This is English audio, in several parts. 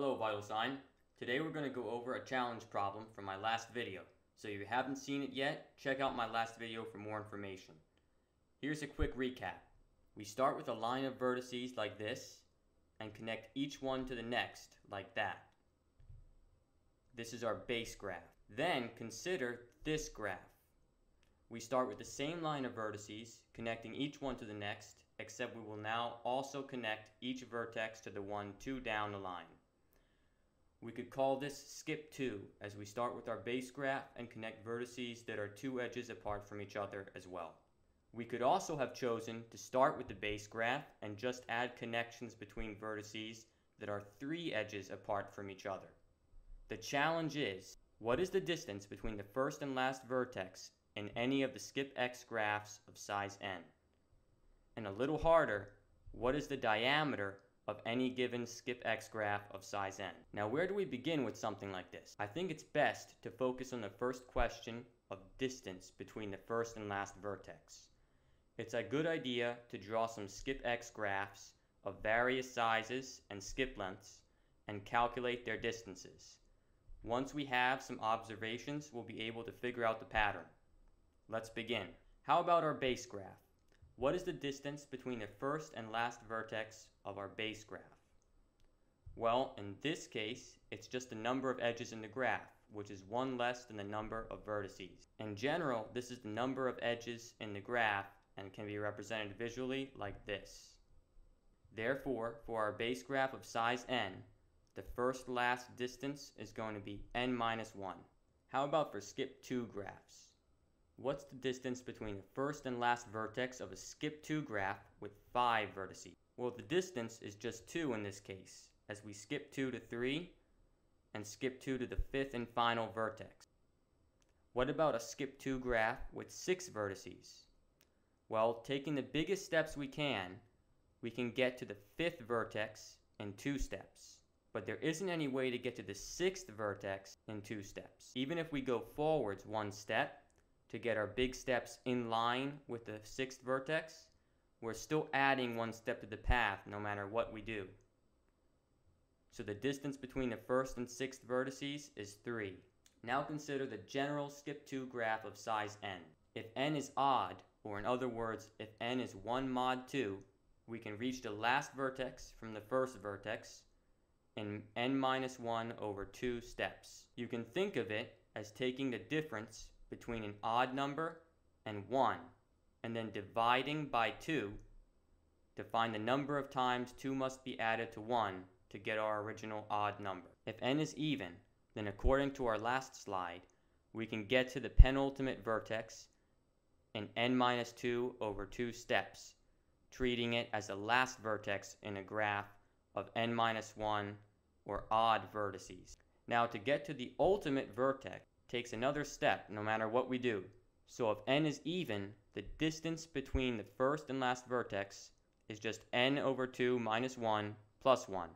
Hello Vital Sine. Today we're going to go over a challenge problem from my last video. So if you haven't seen it yet, check out my last video for more information. Here's a quick recap. We start with a line of vertices like this and connect each one to the next like that. This is our base graph. Then consider this graph. We start with the same line of vertices, connecting each one to the next, except we will now also connect each vertex to the one two down the line. We could call this skip 2 as we start with our base graph and connect vertices that are two edges apart from each other as well. We could also have chosen to start with the base graph and just add connections between vertices that are three edges apart from each other. The challenge is, what is the distance between the first and last vertex in any of the skip x graphs of size n? And a little harder, what is the diameter of any given skip x graph of size n. Now where do we begin with something like this? I think it's best to focus on the first question of distance between the first and last vertex. It's a good idea to draw some skip x graphs of various sizes and skip lengths and calculate their distances. Once we have some observations, we'll be able to figure out the pattern. Let's begin. How about our base graph? What is the distance between the first and last vertex of our base graph? Well, in this case, it's just the number of edges in the graph, which is one less than the number of vertices. In general, this is the number of edges in the graph and can be represented visually like this. Therefore, for our base graph of size n, the first last distance is going to be n minus 1. How about for skip 2 graphs? What's the distance between the first and last vertex of a skip 2 graph with 5 vertices? Well, the distance is just 2 in this case, as we skip 2 to 3 and skip 2 to the fifth and final vertex. What about a skip 2 graph with 6 vertices? Well, taking the biggest steps we can, we can get to the fifth vertex in 2 steps. But there isn't any way to get to the sixth vertex in 2 steps. Even if we go forwards one step, to get our big steps in line with the sixth vertex, we're still adding one step to the path no matter what we do. So the distance between the first and sixth vertices is 3. Now consider the general skip 2 graph of size n. If n is odd, or in other words, if n is 1 mod 2, we can reach the last vertex from the first vertex in n minus 1 over 2 steps. You can think of it as taking the difference between an odd number and 1, and then dividing by 2 to find the number of times 2 must be added to 1 to get our original odd number. If n is even, then according to our last slide, we can get to the penultimate vertex in n minus 2 over 2 steps, treating it as the last vertex in a graph of n minus 1 or odd vertices. Now to get to the ultimate vertex, takes another step no matter what we do. So if n is even, the distance between the first and last vertex is just n over 2 minus 1 plus 1,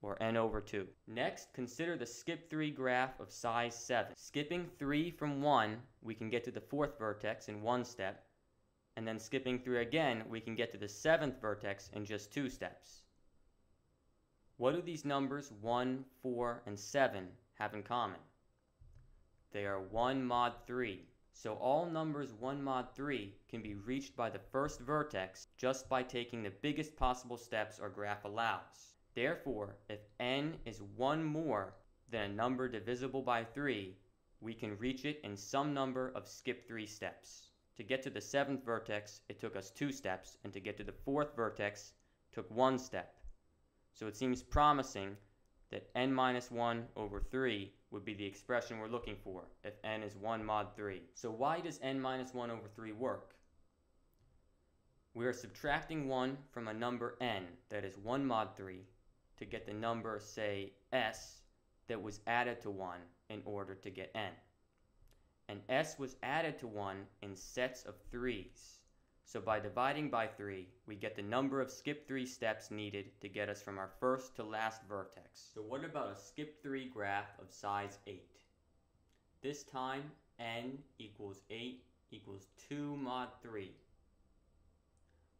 or n over 2. Next, consider the skip 3 graph of size 7. Skipping 3 from 1, we can get to the fourth vertex in one step, and then skipping 3 again, we can get to the seventh vertex in just two steps. What do these numbers 1, 4, and 7 have in common? They are 1 mod 3. So all numbers 1 mod 3 can be reached by the first vertex just by taking the biggest possible steps our graph allows. Therefore, if n is 1 more than a number divisible by 3, we can reach it in some number of skip 3 steps. To get to the 7th vertex, it took us 2 steps, and to get to the 4th vertex, took 1 step. So it seems promising that n minus 1 over 3 would be the expression we're looking for if n is 1 mod 3. So why does n minus 1 over 3 work? We are subtracting 1 from a number n that is 1 mod 3 to get the number, say, s that was added to 1 in order to get n. And s was added to 1 in sets of 3's. So by dividing by 3, we get the number of skip 3 steps needed to get us from our first to last vertex. So what about a skip 3 graph of size 8? This time, n equals 8 equals 2 mod 3.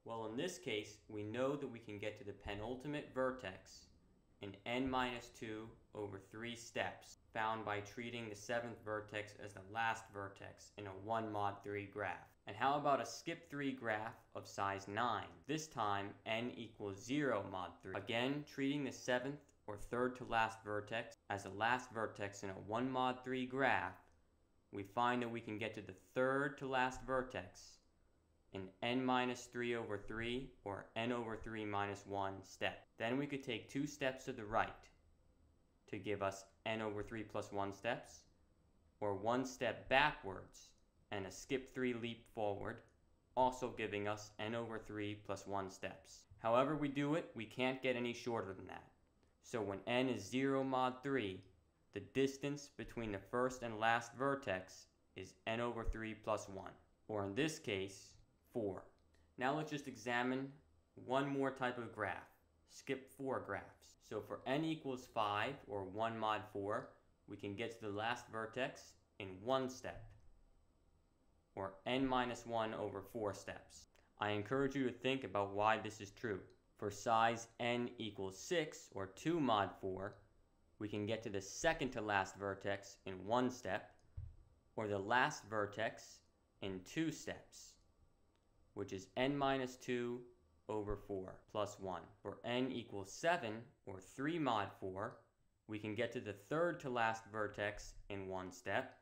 Well, in this case, we know that we can get to the penultimate vertex in n minus 2 over 3 steps found by treating the seventh vertex as the last vertex in a 1 mod 3 graph. And how about a skip 3 graph of size 9? This time n equals 0 mod 3. Again, treating the seventh or third to last vertex as the last vertex in a 1 mod 3 graph, we find that we can get to the third to last vertex in n minus 3 over 3 or n over 3 minus 1 step. Then we could take two steps to the right to give us n over 3 plus 1 steps, or one step backwards and a skip 3 leap forward, also giving us n over 3 plus 1 steps. However we do it, we can't get any shorter than that. So when n is 0 mod 3, the distance between the first and last vertex is n over 3 plus 1, or in this case, 4. Now let's just examine one more type of graph, skip 4 graphs. So for n equals 5, or 1 mod 4, we can get to the last vertex in one step, or n minus 1 over 4 steps. I encourage you to think about why this is true. For size n equals 6, or 2 mod 4, we can get to the second to last vertex in one step, or the last vertex in two steps which is n minus 2 over 4 plus 1. For n equals 7, or 3 mod 4, we can get to the third to last vertex in one step,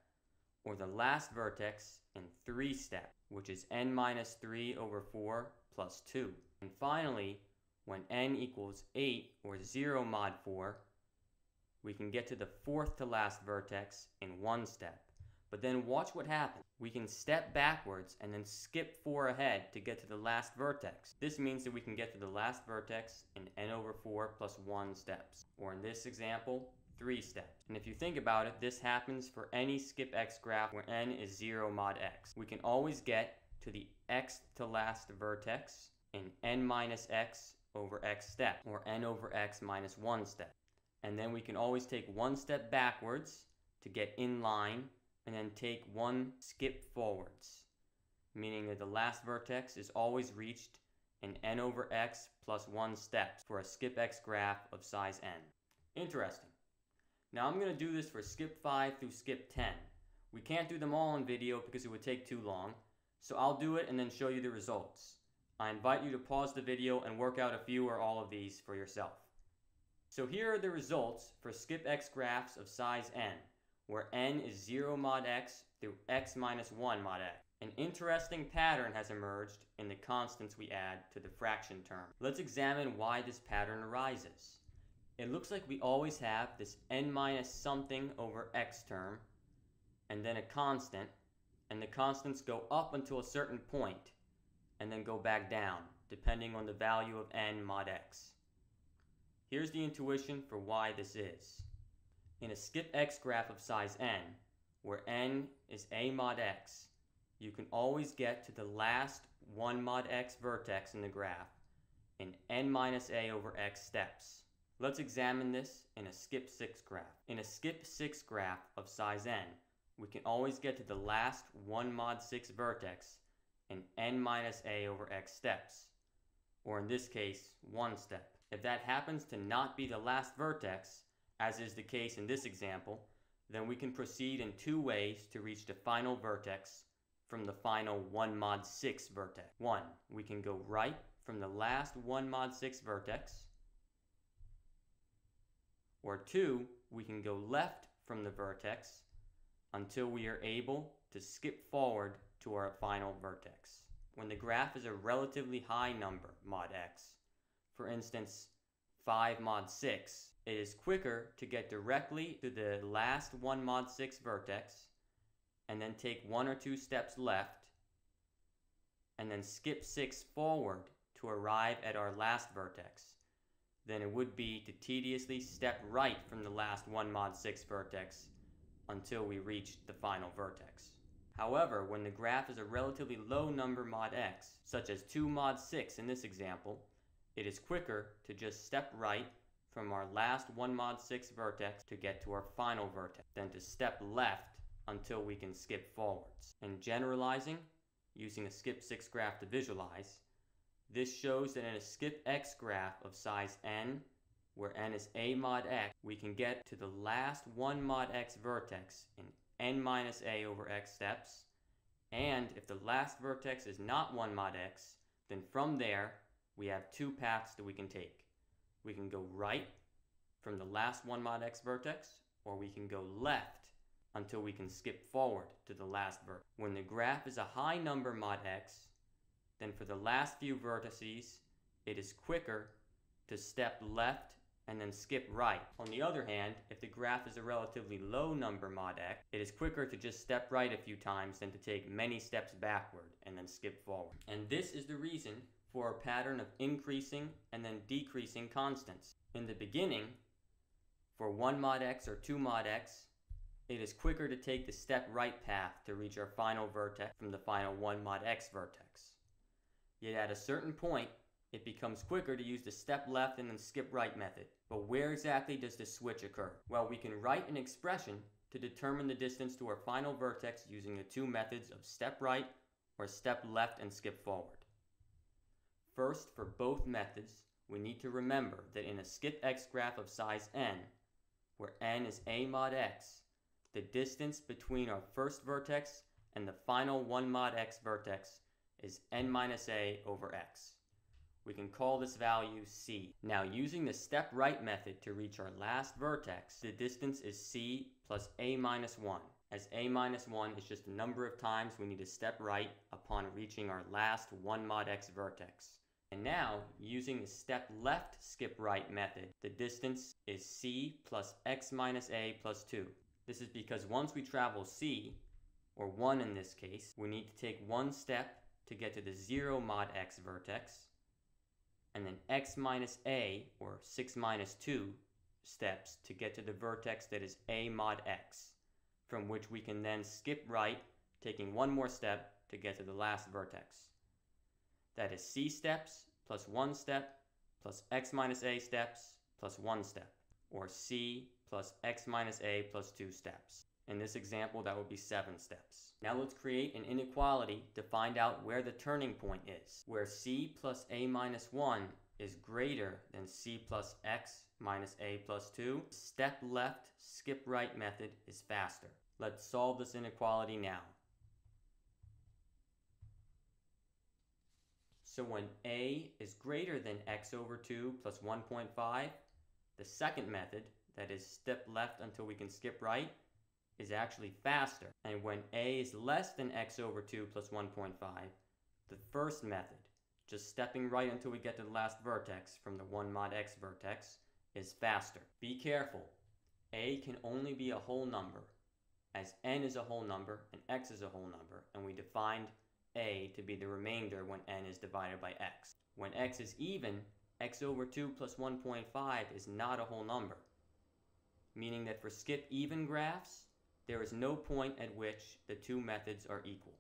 or the last vertex in three steps, which is n minus 3 over 4 plus 2. And finally, when n equals 8, or 0 mod 4, we can get to the fourth to last vertex in one step. But then watch what happens. We can step backwards and then skip 4 ahead to get to the last vertex. This means that we can get to the last vertex in n over 4 plus 1 steps. Or in this example, 3 steps. And if you think about it, this happens for any skip x graph where n is 0 mod x. We can always get to the x to last vertex in n minus x over x step, or n over x minus 1 step. And then we can always take one step backwards to get in line and then take one skip forwards, meaning that the last vertex is always reached in n over x plus 1 steps for a skip x graph of size n. Interesting. Now I'm going to do this for skip 5 through skip 10. We can't do them all in video because it would take too long, so I'll do it and then show you the results. I invite you to pause the video and work out a few or all of these for yourself. So here are the results for skip x graphs of size n where n is 0 mod x through x minus 1 mod x. An interesting pattern has emerged in the constants we add to the fraction term. Let's examine why this pattern arises. It looks like we always have this n minus something over x term, and then a constant, and the constants go up until a certain point, and then go back down, depending on the value of n mod x. Here's the intuition for why this is. In a skip x graph of size n, where n is a mod x, you can always get to the last 1 mod x vertex in the graph in n minus a over x steps. Let's examine this in a skip 6 graph. In a skip 6 graph of size n, we can always get to the last 1 mod 6 vertex in n minus a over x steps, or in this case, one step. If that happens to not be the last vertex, as is the case in this example, then we can proceed in two ways to reach the final vertex from the final 1 mod 6 vertex. 1. We can go right from the last 1 mod 6 vertex. Or 2. We can go left from the vertex until we are able to skip forward to our final vertex. When the graph is a relatively high number, mod x, for instance 5 mod 6, it is quicker to get directly to the last 1 mod 6 vertex and then take one or two steps left and then skip 6 forward to arrive at our last vertex than it would be to tediously step right from the last 1 mod 6 vertex until we reach the final vertex. However, when the graph is a relatively low number mod x, such as 2 mod 6 in this example, it is quicker to just step right from our last 1 mod 6 vertex to get to our final vertex, than to step left until we can skip forwards. And generalizing, using a skip 6 graph to visualize, this shows that in a skip x graph of size n, where n is a mod x, we can get to the last 1 mod x vertex in n minus a over x steps. And if the last vertex is not 1 mod x, then from there, we have two paths that we can take. We can go right from the last 1 mod x vertex, or we can go left until we can skip forward to the last vertex. When the graph is a high number mod x, then for the last few vertices, it is quicker to step left and then skip right. On the other hand, if the graph is a relatively low number mod x, it is quicker to just step right a few times than to take many steps backward and then skip forward. And this is the reason for a pattern of increasing and then decreasing constants. In the beginning, for 1 mod x or 2 mod x, it is quicker to take the step right path to reach our final vertex from the final 1 mod x vertex. Yet at a certain point, it becomes quicker to use the step left and then skip right method. But where exactly does this switch occur? Well, we can write an expression to determine the distance to our final vertex using the two methods of step right or step left and skip forward. First, for both methods, we need to remember that in a skip x graph of size n, where n is a mod x, the distance between our first vertex and the final 1 mod x vertex is n minus a over x. We can call this value c. Now using the step right method to reach our last vertex, the distance is c plus a minus 1, as a minus 1 is just the number of times we need to step right upon reaching our last 1 mod x vertex. And now, using the step left skip right method, the distance is c plus x minus a plus 2. This is because once we travel c, or 1 in this case, we need to take one step to get to the 0 mod x vertex, and then x minus a, or 6 minus 2, steps to get to the vertex that is a mod x, from which we can then skip right, taking one more step to get to the last vertex. That is c steps plus 1 step plus x minus a steps plus 1 step, or c plus x minus a plus 2 steps. In this example, that would be 7 steps. Now let's create an inequality to find out where the turning point is, where c plus a minus 1 is greater than c plus x minus a plus 2. Step left, skip right method is faster. Let's solve this inequality now. So when a is greater than x over 2 plus 1.5, the second method, that is step left until we can skip right, is actually faster. And when a is less than x over 2 plus 1.5, the first method, just stepping right until we get to the last vertex from the 1 mod x vertex, is faster. Be careful. a can only be a whole number, as n is a whole number and x is a whole number, and we defined a to be the remainder when n is divided by x. When x is even, x over 2 plus 1.5 is not a whole number, meaning that for skip even graphs, there is no point at which the two methods are equal.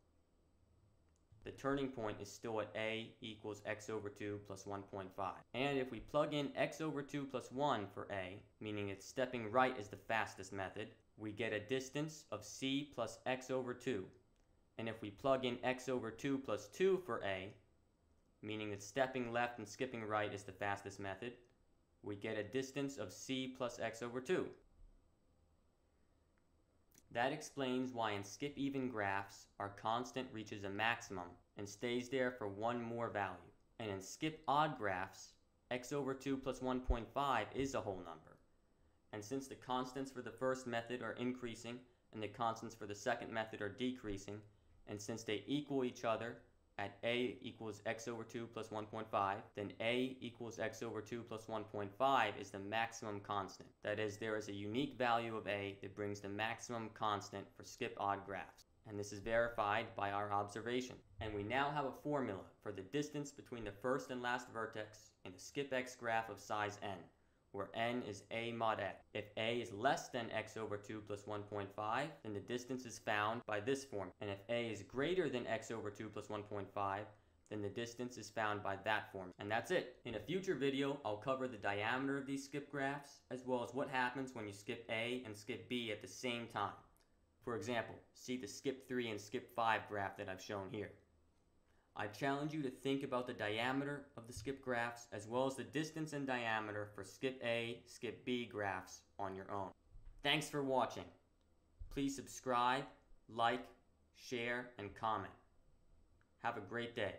The turning point is still at a equals x over 2 plus 1.5. And if we plug in x over 2 plus 1 for a, meaning it's stepping right is the fastest method, we get a distance of c plus x over 2. And if we plug in x over 2 plus 2 for a, meaning that stepping left and skipping right is the fastest method, we get a distance of c plus x over 2. That explains why in skip even graphs, our constant reaches a maximum and stays there for one more value. And in skip odd graphs, x over 2 plus 1.5 is a whole number. And since the constants for the first method are increasing and the constants for the second method are decreasing, and since they equal each other at a equals x over 2 plus 1.5, then a equals x over 2 plus 1.5 is the maximum constant. That is, there is a unique value of a that brings the maximum constant for skip odd graphs. And this is verified by our observation. And we now have a formula for the distance between the first and last vertex in a skip x graph of size n where n is a mod x. If a is less than x over 2 plus 1.5, then the distance is found by this form. And if a is greater than x over 2 plus 1.5, then the distance is found by that form. And that's it. In a future video, I'll cover the diameter of these skip graphs, as well as what happens when you skip A and skip B at the same time. For example, see the skip 3 and skip 5 graph that I've shown here. I challenge you to think about the diameter of the skip graphs as well as the distance and diameter for skip A, skip B graphs on your own. Thanks for watching. Please subscribe, like, share, and comment. Have a great day.